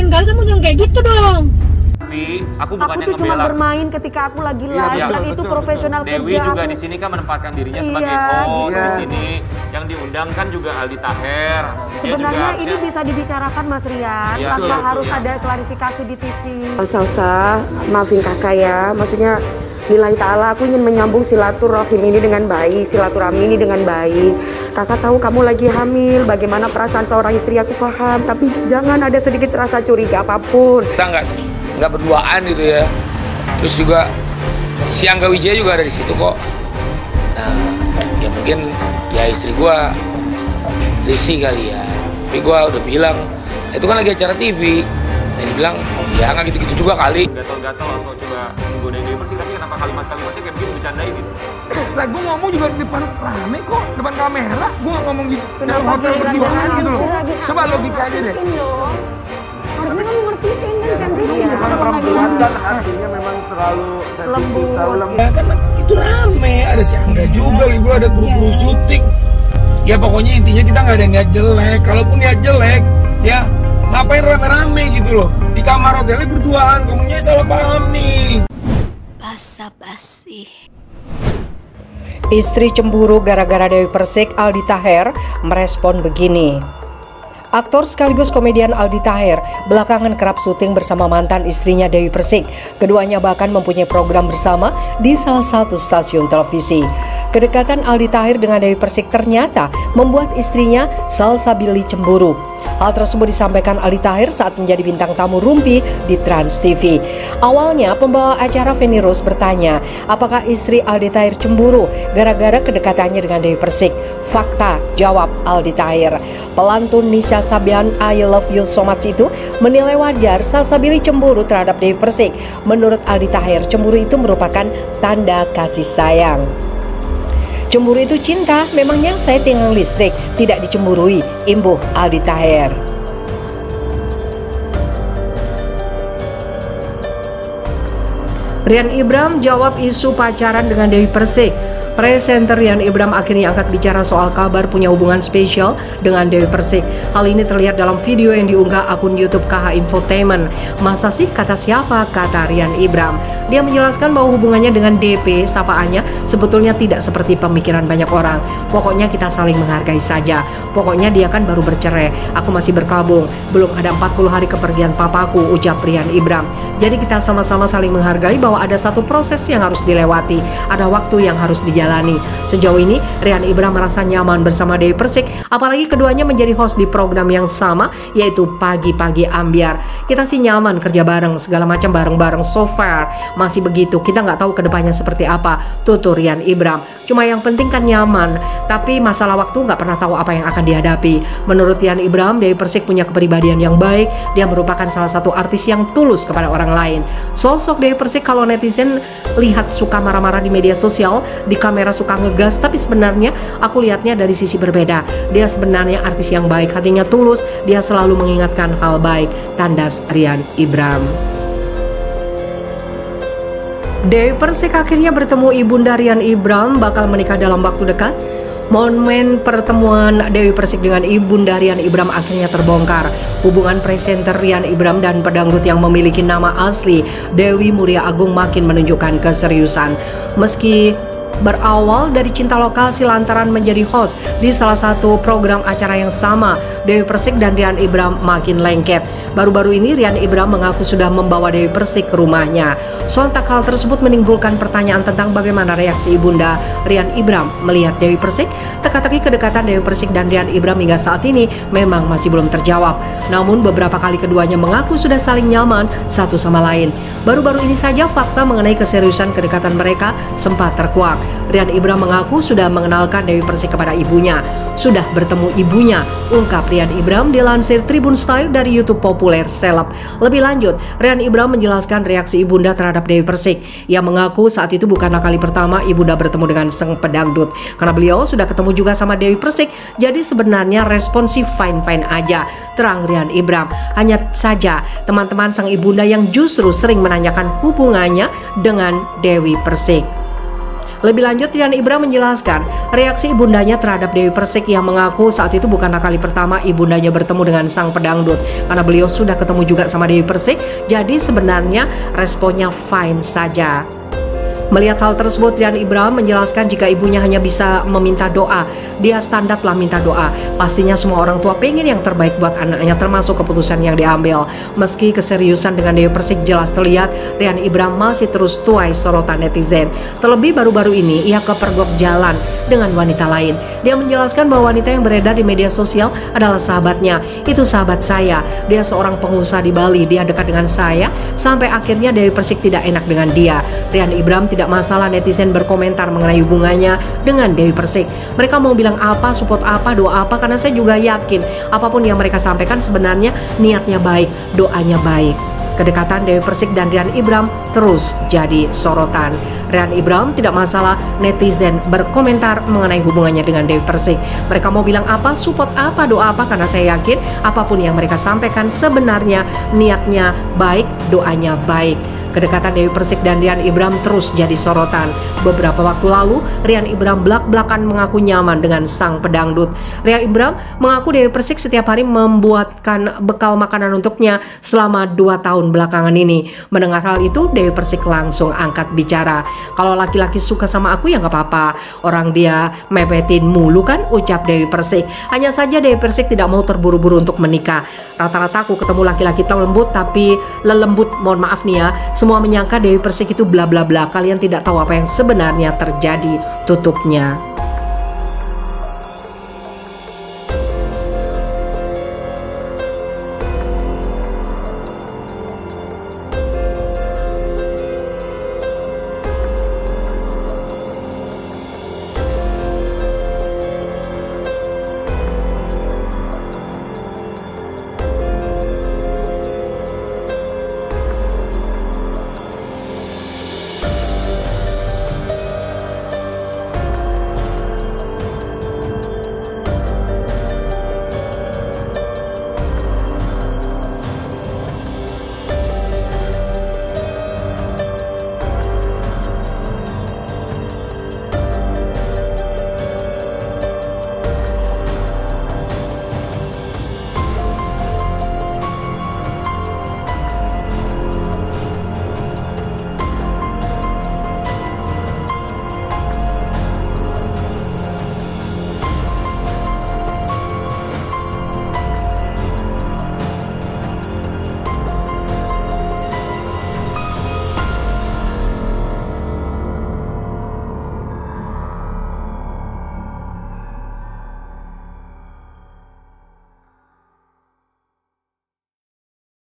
Enggal kamu jangan kayak gitu dong. Tapi aku Aku bukannya tuh cuma bermain ketika aku lagi Iya, live iya. dan itu Betul, profesional Dewi kerja juga aku. di sini kan menempatkan dirinya Iya, sebagai host gitu. di sini. Yang diundang kan juga Aldi Taher. Sebenarnya juga ini bisa dibicarakan Mas Rian Iya, tanpa betul, harus iya. ada klarifikasi di TV. Salsa, maafin kakak ya. Maksudnya Nilai ta'ala aku ingin menyambung silaturahim ini dengan baik, silaturahmi ini dengan baik. Kakak tahu kamu lagi hamil, bagaimana perasaan seorang istri aku paham, tapi jangan ada sedikit rasa curiga apa pun. kita nggak nggak berduaan gitu ya terus juga si Angga Wijaya juga ada di situ kok nah ya mungkin ya istri gua risih kali ya tapi gua udah bilang itu kan lagi acara TV nah, dia bilang ya nggak gitu-gitu juga kali gatal-gatal atau coba menggodain Dewi Persik tapi kenapa kalimat-kalimatnya kayak begini bercandain gitu Lah gue ngomong juga di depan rame kok, depan kamera. Gue ngomong di dalam Kenapa hotel berduaan gitu loh. Coba logika aja deh. Kan hatinya memang terlalu Lembut, terlalu lembut. ya kan itu rame. Ada si Angga juga gitu ada kru-kru syuting. Ya pokoknya intinya kita nggak ada niat jelek. Kalaupun niat jelek ya ngapain rame-rame gitu loh? Di kamar hotelnya berduaan kamunya salah paham nih. Basa-basi. Istri cemburu gara-gara Dewi Persik Aldi Taher merespon begini. Aktor sekaligus komedian Aldi Taher belakangan kerap syuting bersama mantan istrinya Dewi Persik. Keduanya bahkan mempunyai program bersama di salah satu stasiun televisi. Kedekatan Aldi Taher dengan Dewi Persik ternyata membuat istrinya Salsabili cemburu. Hal tersebut disampaikan Aldi Tahir saat menjadi bintang tamu Rumpi di Trans TV. Awalnya pembawa acara Feni Rose bertanya, apakah istri Aldi Tahir cemburu gara-gara kedekatannya dengan Dewi Persik? Fakta, jawab Aldi Tahir. Pelantun Nisha Sabian I Love You So Much itu menilai wajar Salsabili cemburu terhadap Dewi Persik. Menurut Aldi Tahir, cemburu itu merupakan tanda kasih sayang. Cemburu itu cinta, memangnya saya tiang listrik, tidak dicemburui, imbuh Aldi Taher. Rian Ibram jawab isu pacaran dengan Dewi Persik. Presenter Rian Ibram akhirnya angkat bicara soal kabar punya hubungan spesial dengan Dewi Persik. Hal ini terlihat dalam video yang diunggah akun YouTube KH Infotainment. Masa sih kata siapa? Kata Rian Ibram. Dia menjelaskan bahwa hubungannya dengan DP sapaannya sebetulnya tidak seperti pemikiran banyak orang. Pokoknya kita saling menghargai saja. Pokoknya dia kan baru bercerai, aku masih berkabung. Belum ada 40 hari kepergian papaku, ucap Rian Ibram. Jadi kita sama-sama saling menghargai bahwa ada satu proses yang harus dilewati, ada waktu yang harus dijalani. Sejauh ini, Rian Ibram merasa nyaman bersama Dewi Persik, apalagi keduanya menjadi host di program yang sama, yaitu Pagi-Pagi Ambiar. Kita sih nyaman kerja bareng, segala macam bareng-bareng so far. Masih begitu, kita nggak tahu ke depannya seperti apa, tutur Rian Ibram. Cuma yang penting kan nyaman, tapi masalah waktu nggak pernah tahu apa yang akan dihadapi. Menurut Rian Ibram, Dewi Persik punya kepribadian yang baik, dia merupakan salah satu artis yang tulus kepada orang lain. Sosok Dewi Persik kalau netizen lihat suka marah-marah di media sosial, di kamera suka ngegas, tapi sebenarnya aku lihatnya dari sisi berbeda. Dia sebenarnya artis yang baik, hatinya tulus, dia selalu mengingatkan hal baik. Tandas Rian Ibram. Dewi Persik akhirnya bertemu Ibunda Rian Ibram bakal menikah dalam waktu dekat. Momen pertemuan Dewi Persik dengan Ibunda Rian Ibram akhirnya terbongkar. Hubungan presenter Rian Ibram dan pedangdut yang memiliki nama asli Dewi Muria Agung makin menunjukkan keseriusan. Meski berawal dari cinta lokasi lantaran menjadi host di salah satu program acara yang sama, Dewi Persik dan Rian Ibram makin lengket. Baru-baru ini Rian Ibram mengaku sudah membawa Dewi Persik ke rumahnya. Sontak hal tersebut menimbulkan pertanyaan tentang bagaimana reaksi ibunda Rian Ibram melihat Dewi Persik. Teka-teki kedekatan Dewi Persik dan Rian Ibram hingga saat ini memang masih belum terjawab. Namun beberapa kali keduanya mengaku sudah saling nyaman satu sama lain. Baru-baru ini saja fakta mengenai keseriusan kedekatan mereka sempat terkuak. Rian Ibram mengaku sudah mengenalkan Dewi Persik kepada ibunya. Sudah bertemu ibunya, ungkap Rian Ibram dilansir Tribun Style dari YouTube populer Seleb. Lebih lanjut, Rian Ibram menjelaskan reaksi ibunda terhadap Dewi Persik. Ia mengaku saat itu bukanlah kali pertama ibunda bertemu dengan sang pedangdut. Karena beliau sudah ketemu juga sama Dewi Persik, jadi sebenarnya responsif fine-fine aja. Terang Rian Ibram. Hanya saja teman-teman sang ibunda yang justru sering menanyakan hubungannya dengan Dewi Persik. Lebih lanjut, Rian Ibram menjelaskan reaksi ibundanya terhadap Dewi Persik yang mengaku saat itu bukanlah kali pertama ibundanya bertemu dengan sang pedangdut karena beliau sudah ketemu juga sama Dewi Persik, jadi sebenarnya responnya fine saja. Melihat hal tersebut, Rian Ibrahim menjelaskan jika ibunya hanya bisa meminta doa. Dia standar lah minta doa. Pastinya semua orang tua pengen yang terbaik buat anaknya termasuk keputusan yang diambil. Meski keseriusan dengan Dewi Persik jelas terlihat, Rian Ibrahim masih terus tuai sorotan netizen. Terlebih baru-baru ini ia kepergok jalan dengan wanita lain. Dia menjelaskan bahwa wanita yang beredar di media sosial adalah sahabatnya. Itu sahabat saya. Dia seorang pengusaha di Bali. Dia dekat dengan saya sampai akhirnya Dewi Persik tidak enak dengan dia. Rian Ibrahim tidak masalah netizen berkomentar mengenai hubungannya dengan Dewi Persik. Mereka mau bilang apa, support apa, doa apa karena saya juga yakin apa pun yang mereka sampaikan sebenarnya niatnya baik, doanya baik. Kedekatan Dewi Persik dan Rian Ibram terus jadi sorotan. Rian Ibram tidak masalah netizen berkomentar mengenai hubungannya dengan Dewi Persik. Mereka mau bilang apa, support apa, doa apa karena saya yakin apa pun yang mereka sampaikan sebenarnya niatnya baik, doanya baik. Kedekatan Dewi Persik dan Rian Ibram terus jadi sorotan. Beberapa waktu lalu, Rian Ibram belak-belakan mengaku nyaman dengan sang pedangdut. Rian Ibram mengaku Dewi Persik setiap hari membuatkan bekal makanan untuknya selama dua tahun belakangan ini. Mendengar hal itu, Dewi Persik langsung angkat bicara. Kalau laki-laki suka sama aku ya nggak apa-apa. Orang dia mepetin mulu kan, ucap Dewi Persik. Hanya saja Dewi Persik tidak mau terburu-buru untuk menikah. Rata-rata aku ketemu laki-laki lembut tapi lelembut, mohon maaf nih ya, semua menyangka Dewi Persik itu bla bla bla. Kalian tidak tahu apa yang sebenarnya terjadi. Tutupnya.